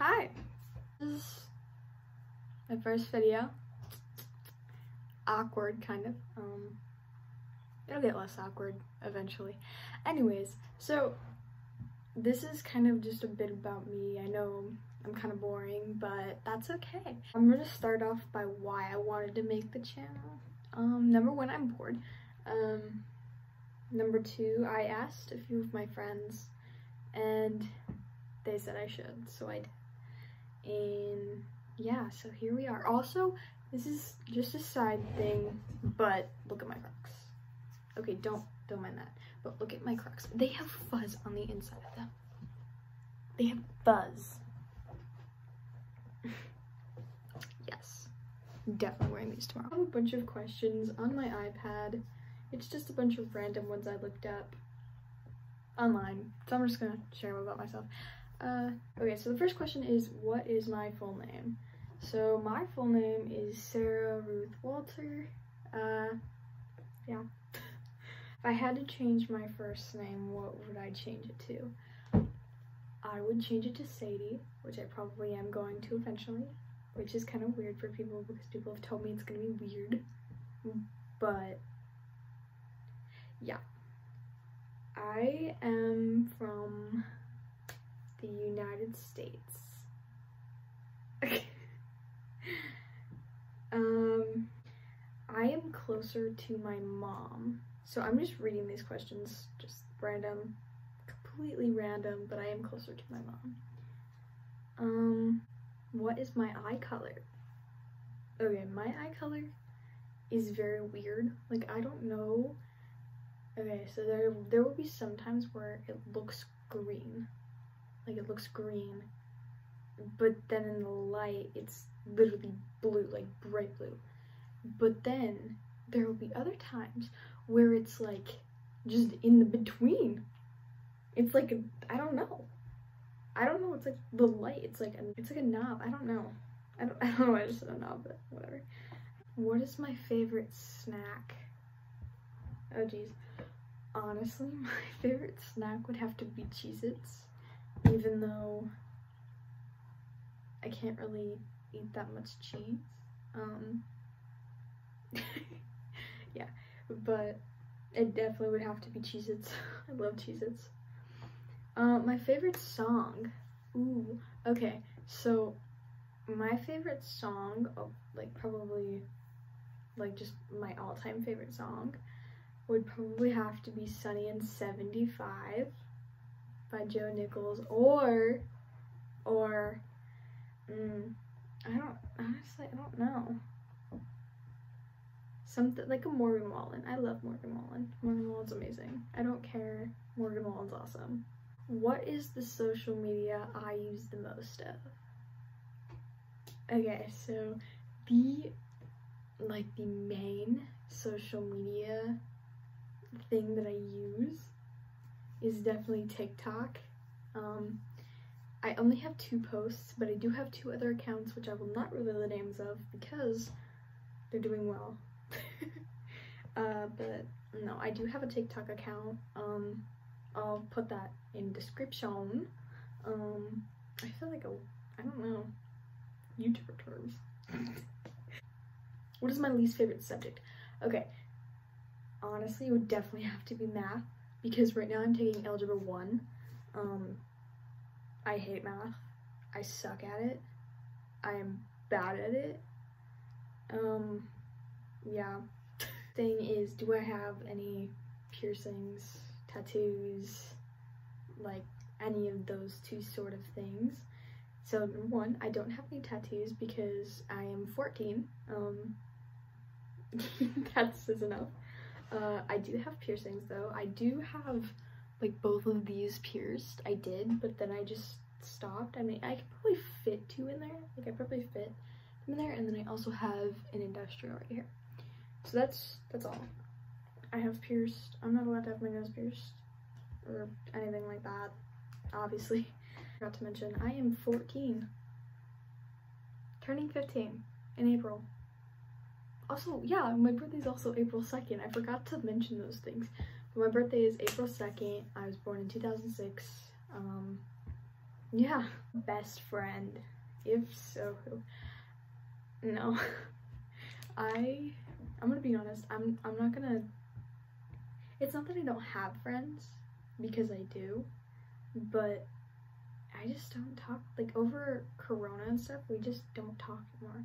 Hi! This is my first video. Awkward, kind of. Um, it'll get less awkward eventually. Anyways, so this is kind of just a bit about me. I know I'm kind of boring, but that's okay. I'm gonna start off by why I wanted to make the channel. Um, number one, I'm bored. Um, number two, I asked a few of my friends and they said I should, so I did. And yeah, so here we are. Also, this is just a side thing, but look at my Crocs. Okay, don't don't mind that. But look at my Crocs. They have fuzz on the inside of them. They have fuzz. yes, definitely wearing these tomorrow. I have a bunch of questions on my iPad. It's just a bunch of random ones I looked up online. So I'm just gonna share them about myself. Uh, okay, so the first question is, what is my full name? So my full name is Sarah Ruth Walter. Uh, yeah. if I had to change my first name, what would I change it to? I would change it to Sadie, which I probably am going to eventually, which is kind of weird for people because people have told me it's gonna be weird. But yeah. I am from the United States. um, I am closer to my mom. So I'm just reading these questions, just random, completely random, but I am closer to my mom. Um, what is my eye color? Okay, my eye color is very weird. Like, I don't know. Okay, so there, there will be some times where it looks green like it looks green but then in the light it's literally blue like bright blue. But then there will be other times where it's like just in the between. It's like I don't know. I don't know it's like the light it's like a, it's like a knob I don't know. I don't, I don't know I just said a knob but whatever. What is my favorite snack? Oh geez. Honestly my favorite snack would have to be Cheez-Its even though I can't really eat that much cheese. Um, yeah, but it definitely would have to be Cheez-Its. I love Cheez-Its. Uh, my favorite song. Ooh, okay, so my favorite song, of, like probably, like just my all-time favorite song, would probably have to be Sunny and 75 by Joe Nichols or or mm, I don't honestly I don't know something like a Morgan Wallen. I love Morgan Wallen. Morgan Wallen's amazing. I don't care. Morgan Wallen's awesome. What is the social media I use the most of? Okay, so the like the main social media thing that I use is definitely TikTok. Um, I only have two posts, but I do have two other accounts which I will not reveal the names of because they're doing well. uh, but no, I do have a TikTok account. Um, I'll put that in description. Um, I feel like a, I don't know, YouTuber terms. what is my least favorite subject? Okay, honestly, it would definitely have to be math because right now I'm taking Algebra 1. Um, I hate math. I suck at it. I am bad at it. Um, yeah. Thing is, do I have any piercings, tattoos, like any of those two sort of things? So one, I don't have any tattoos because I am 14. Um, that enough. Uh, I do have piercings though. I do have like both of these pierced. I did, but then I just stopped. I mean, I could probably fit two in there. Like I probably fit them in there. And then I also have an industrial right here. So that's, that's all. I have pierced. I'm not allowed to have my nose pierced or anything like that, obviously. Forgot to mention, I am 14. Turning 15 in April. Also, yeah, my birthday's also April 2nd. I forgot to mention those things. But my birthday is April 2nd. I was born in 2006. Um, Yeah, best friend. If so. No. I I'm gonna be honest, I'm I'm not gonna it's not that I don't have friends, because I do, but I just don't talk like over corona and stuff, we just don't talk anymore.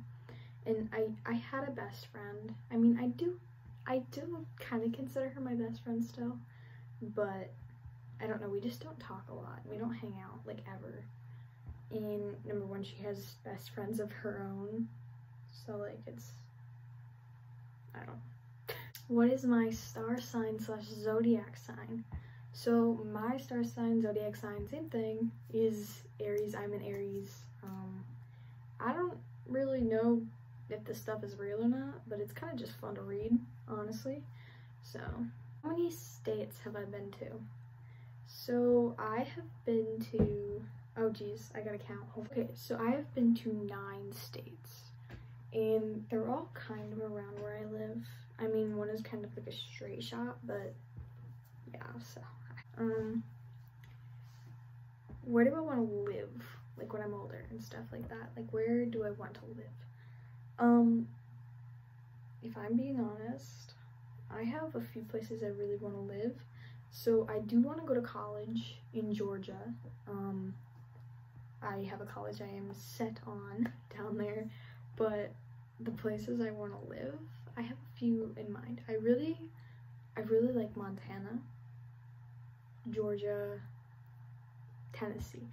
And I I had a best friend. I mean I do I do kinda consider her my best friend still, but I don't know, we just don't talk a lot. We don't hang out like ever. And number one, she has best friends of her own. So like it's I don't What is my star sign slash zodiac sign? So my star sign, zodiac sign, same thing, is Aries. I'm an Aries. Um, I don't really know if this stuff is real or not, but it's kind of just fun to read, honestly. So, how many states have I been to? So I have been to, oh geez, I gotta count. Okay, so I have been to nine states and they're all kind of around where I live. I mean, one is kind of like a straight shot, but yeah, so, um, where do I want to live? Like when I'm older and stuff like that. Like where do I want to live? Um, if I'm being honest, I have a few places I really want to live. So I do want to go to college in Georgia. Um, I have a college I am set on down there, but the places I want to live, I have a few in mind. I really, I really like Montana, Georgia, Tennessee.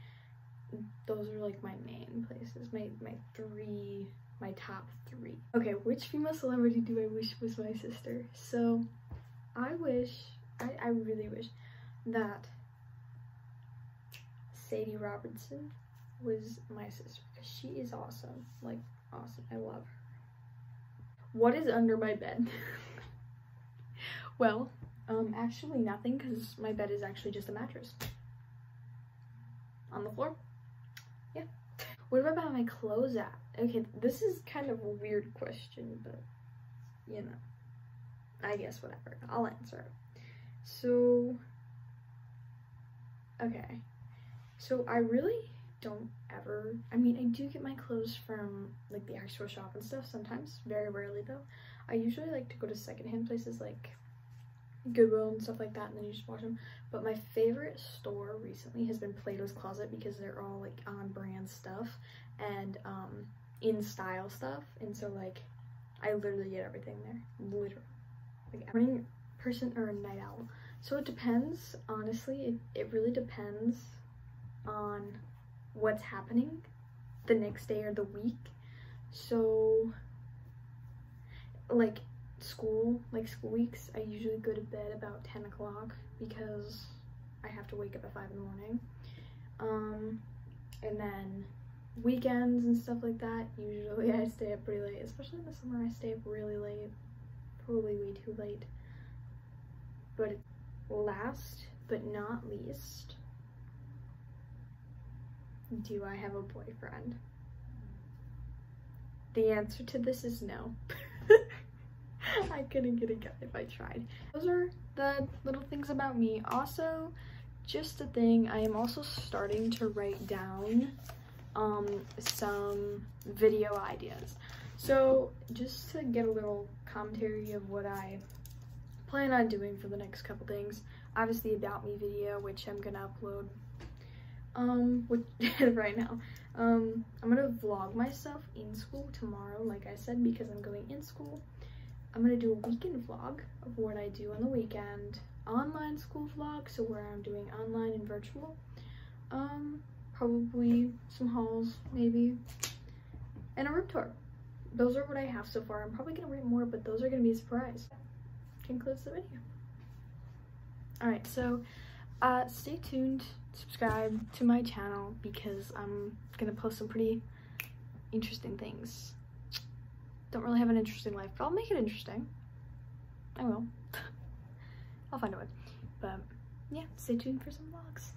Those are like my main places, my, my three, my top three. Okay, which female celebrity do I wish was my sister? So, I wish, I, I really wish that Sadie Robertson was my sister because she is awesome, like awesome. I love her. What is under my bed? well, um, actually nothing because my bed is actually just a mattress. On the floor. Yeah. Where about my clothes at? Okay, this is kind of a weird question, but you know, I guess whatever. I'll answer. So, okay. So I really don't ever i mean i do get my clothes from like the actual shop and stuff sometimes very rarely though i usually like to go to secondhand places like goodwill and stuff like that and then you just wash them but my favorite store recently has been plato's closet because they're all like on brand stuff and um in style stuff and so like i literally get everything there literally like morning person or a night owl so it depends honestly it, it really depends on what's happening the next day or the week. So, like school, like school weeks, I usually go to bed about 10 o'clock because I have to wake up at 5 in the morning. Um, and then weekends and stuff like that, usually I stay up pretty late, especially in the summer, I stay up really late, probably way too late. But last but not least, do I have a boyfriend? The answer to this is no. I couldn't get a guy if I tried. Those are the little things about me. Also, just a thing, I am also starting to write down um, some video ideas. So just to get a little commentary of what I plan on doing for the next couple things, obviously about me video, which I'm gonna upload um which right now. Um i'm gonna vlog myself in school tomorrow like i said because i'm going in school. I'm gonna do a weekend vlog of what i do on the weekend. Online school vlog so where i'm doing online and virtual. Um probably some hauls maybe and a room tour those are what i have so far i'm probably gonna write more but those are gonna be a surprise concludes the video all right so uh stay tuned subscribe to my channel because I'm gonna post some pretty interesting things. Don't really have an interesting life, but I'll make it interesting. I will. I'll find a way. But yeah, stay tuned for some vlogs.